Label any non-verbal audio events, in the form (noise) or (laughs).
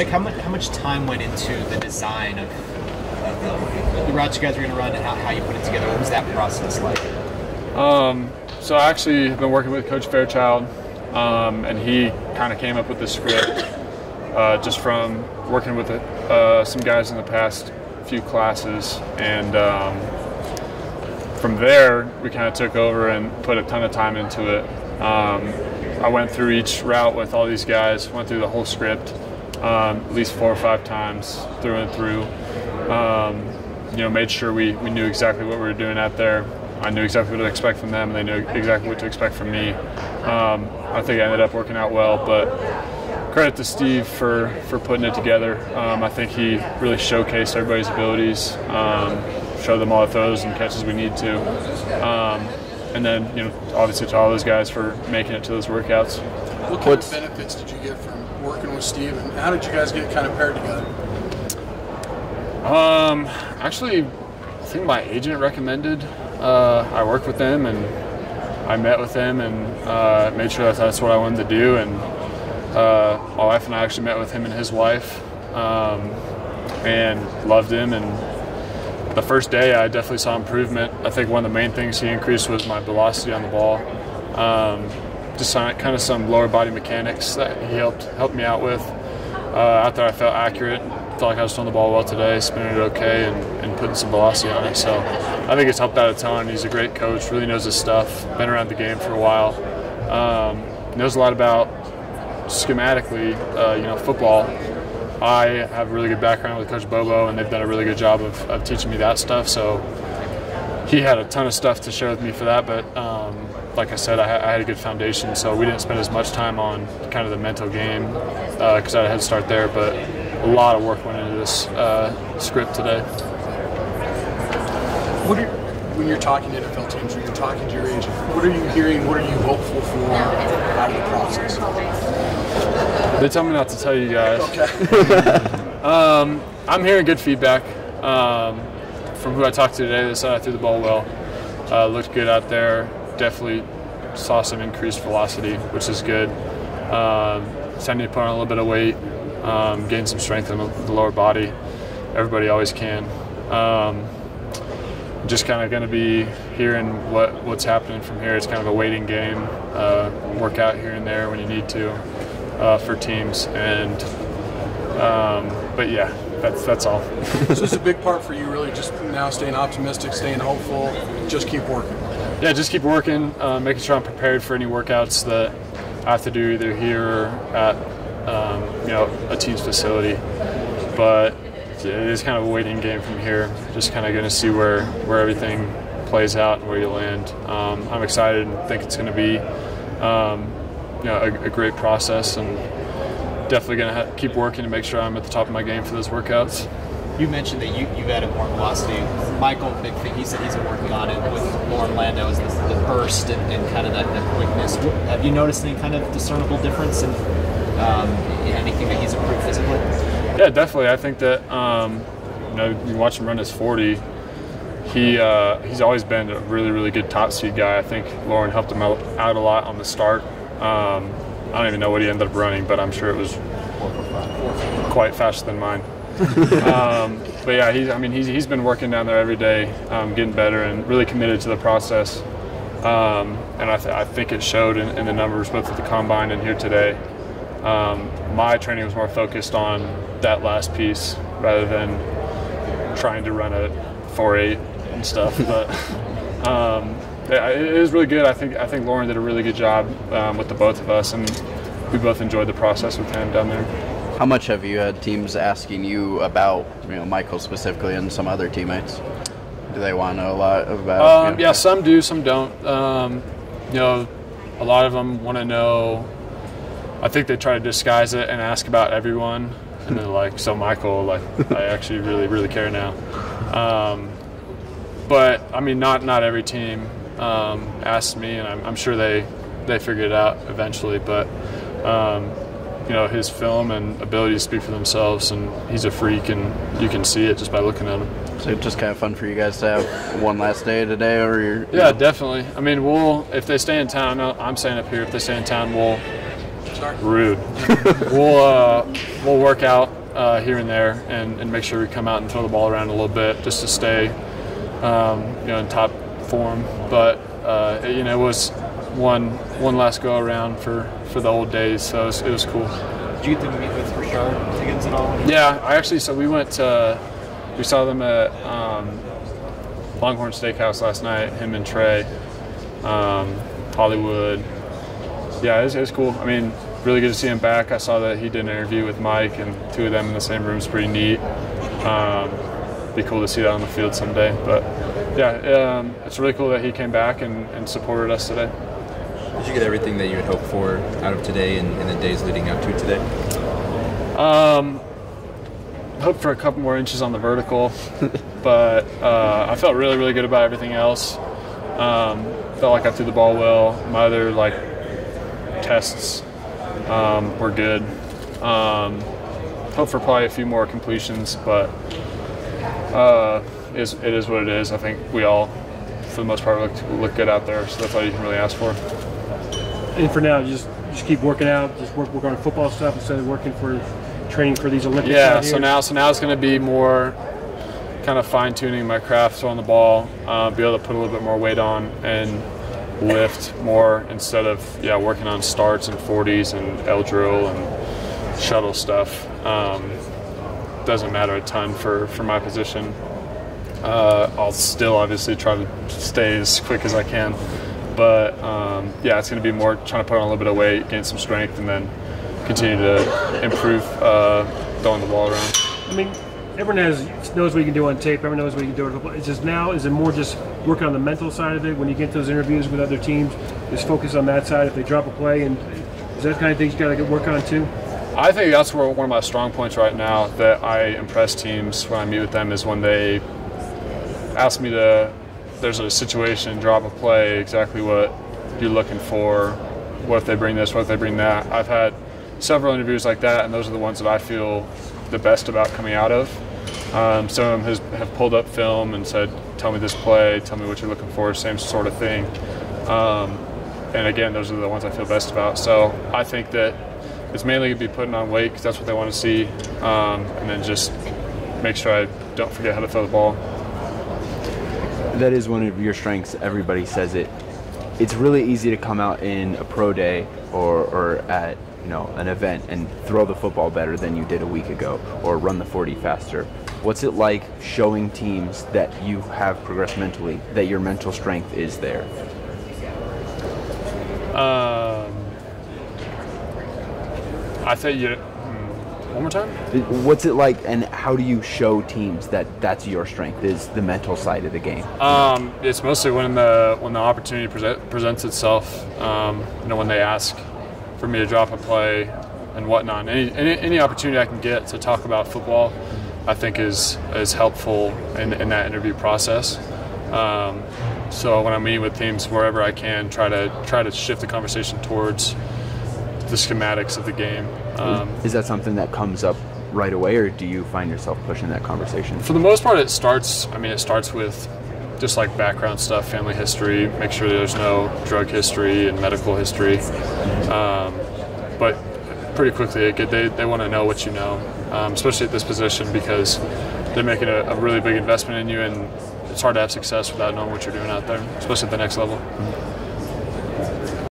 Nick, how much how much time went into the design of, the, routes you guys were going to run and how, how you put it together? What was that process like? Um, so I actually have been working with Coach Fairchild, um, and he kind of came up with the script uh, just from working with uh, some guys in the past few classes, and um, from there we kind of took over and put a ton of time into it. Um, I went through each route with all these guys, went through the whole script um, at least four or five times through and through. Um, you know, made sure we, we knew exactly what we were doing out there. I knew exactly what to expect from them, and they knew exactly what to expect from me. Um, I think it ended up working out well, but credit to Steve for, for putting it together. Um, I think he really showcased everybody's abilities, um, showed them all the throws and catches we need to. Um, and then, you know, obviously to all those guys for making it to those workouts. What kind What's, of benefits did you get from working with Steve, and how did you guys get kind of paired together? Um, actually, I think my agent recommended uh, I worked with them, and I met with them and uh, made sure that that's what I wanted to do. And uh, my wife and I actually met with him and his wife, um, and loved him. And the first day, I definitely saw improvement. I think one of the main things he increased was my velocity on the ball. Um, just kind of some lower body mechanics that he helped helped me out with. Uh, out there, I felt accurate felt like I was throwing the ball well today, spinning it okay, and, and putting some velocity on it. So I think it's helped out a ton. He's a great coach, really knows his stuff, been around the game for a while, um, knows a lot about schematically, uh, you know, football. I have a really good background with Coach Bobo, and they've done a really good job of, of teaching me that stuff. So he had a ton of stuff to share with me for that, but um, like I said, I, I, had a good foundation, so we didn't spend as much time on kind of the mental game because uh, I had a head start there. But a lot of work went into this uh, script today. What are, when you're talking to NFL teams, when you're talking to your agent, what are you hearing? What are you hopeful for out of the process? They tell me not to tell you guys. Okay. (laughs) um, I'm hearing good feedback um, from who I talked to today. They said I threw the ball well. Uh, looked good out there. Definitely saw some increased velocity, which is good. Um, to put on a little bit of weight um, gain some strength in the lower body. Everybody always can. Um, just kind of going to be hearing what what's happening from here. It's kind of a waiting game. Uh, work out here and there when you need to uh, for teams, and um, but yeah, that's that's all. (laughs) so it's a big part for you, really, just now staying optimistic, staying hopeful, just keep working. Yeah, just keep working, uh, making sure I'm prepared for any workouts that I have to do either here or at um, you know, a team's facility. But it is kind of a waiting game from here. Just kind of going to see where, where everything plays out and where you land. Um, I'm excited and think it's going to be um, you know, a, a, great process and definitely going to keep working to make sure I'm at the top of my game for those workouts. You mentioned that you, you've added more velocity. Michael, big thing, he said he's been working on it with Loren Landow is the, the burst and, and, kind of that, that quickness. Have you noticed any kind of discernible difference in um, anything that he's improved physically? Yeah, definitely. I think that um, you know you watch him run his 40. He uh, he's always been a really really good top speed guy. I think Loren helped him out, out a lot on the start. Um, I don't even know what he ended up running, but I'm sure it was quite faster than mine. Um, but yeah, he's, I mean, he's, he's been working down there every day, um, getting better, and really committed to the process. Um, and I, th- I, think it showed in, in, the numbers both at the combine and here today. Um, my training was more focused on that last piece rather than trying to run a 4.8 and stuff. (laughs) but um, it is really good. I think I think Loren did a really good job um, with the both of us, and we both enjoyed the process with him down there. How much have you had teams asking you about, you know, Michael specifically and some other teammates? Do they want to know a lot about? Um, you know? Yeah, some do, some don't. Um, you know, a lot of them want to know I think they try to disguise it and ask about everyone, and then like, so Michael, like, I actually really, really care now. Um, but I mean, not not every team um, asked me, and I'm, I'm, sure they they figured it out eventually. But um, you know, his film and ability to speak for themselves, and he's a freak, and you can see it just by looking at him. So it's just kind of fun for you guys to have one last day today, or yeah, know. definitely. I mean, we'll if they stay in town. I'm staying up here. If they stay in town, we'll star? rude. (laughs) we'll uh, we'll work out uh, here and there and, and make sure we come out and throw the ball around a little bit just to stay um, you know in top form. But uh, it, you know it was one one last go around for, for the old days, so it was, it was cool. Did you get to meet with Rashard Higgins at all? Yeah, I actually so we went to we saw them at um, Longhorn Steakhouse last night. Him and Trey, um, Hollywood. Yeah, it was, it was cool. I mean, really good to see him back. I saw that he did an interview with Mike, and two of them in the same room is pretty neat. Um, be cool to see that on the field someday. But yeah, um, it's really cool that he came back and, and supported us today. Did you get everything that you had hoped for out of today and, and the days leading up to today? Um, hope for a couple more inches on the vertical, (laughs) but uh, I felt really, really good about everything else. Um, felt like I threw the ball well. My other like tests um, were good. Um, hope for probably a few more completions, but uh, it is, it is what it is. I think we all, for the most part, look look good out there. So that's all you can really ask for. And for now, just just keep working out. Just work work on football stuff instead of working for training for these Olympics. Yeah, so now so now it's going to be more kind of fine tuning my craft throwing the ball, uh, be able to put a little bit more weight on and lift more instead of yeah working on starts and 40s and L drill and shuttle stuff. Um, doesn't matter a ton for for my position. Uh, I'll still obviously try to stay as quick as I can, but um, yeah, it's going to be more trying to put on a little bit of weight, gain some strength, and then continue to improve uh, throwing the ball around. I mean, everyone has knows what you can do on tape. Everyone knows what you can do. on football. It's just now is it more just working on the mental side of it when you get those interviews with other teams? Just focus on that side. If they drop a play, and is that kind of things you got to work on too? I think that's where one of my strong points right now that I impress teams when I meet with them is when they ask me to. There's a situation, drop a play, exactly what you're looking for. What if they bring this? What if they bring that? I've had several interviews like that, and those are the ones that I feel the best about coming out of. Um, some of them has, have pulled up film and said, "Tell me this play. Tell me what you're looking for." Same sort of thing. Um, and again, those are the ones I feel best about. So I think that it's mainly going to be putting on weight because that's what they want to see, um, and then just make sure I don't forget how to throw the ball. That is one of your strengths. Everybody says it. It's really easy to come out in a pro day or, or at you know an event and throw the football better than you did a week ago, or run the 40 faster. What's it like showing teams that you have progressed mentally, that your mental strength is there? Um, I think you. One more time. What's it like, and how do you show teams that that's your strength is the mental side of the game? Um, it's mostly when the when the opportunity present, presents itself. Um, you know, when they ask for me to drop a play and whatnot. Any, any any opportunity I can get to talk about football, I think is is helpful in, in that interview process. Um, so when I'm meeting with teams, wherever I can, try to try to shift the conversation towards the schematics of the game. Um, is that something that comes up right away, or do you find yourself pushing that conversation? For the most part, it starts. I mean, it starts with just like background stuff, family history. Make sure there's no drug history and medical history. Um, but pretty quickly, get, they they want to know what you know, um, especially at this position because they're making a, a really big investment in you, and it's hard to have success without knowing what you're doing out there, especially at the next level.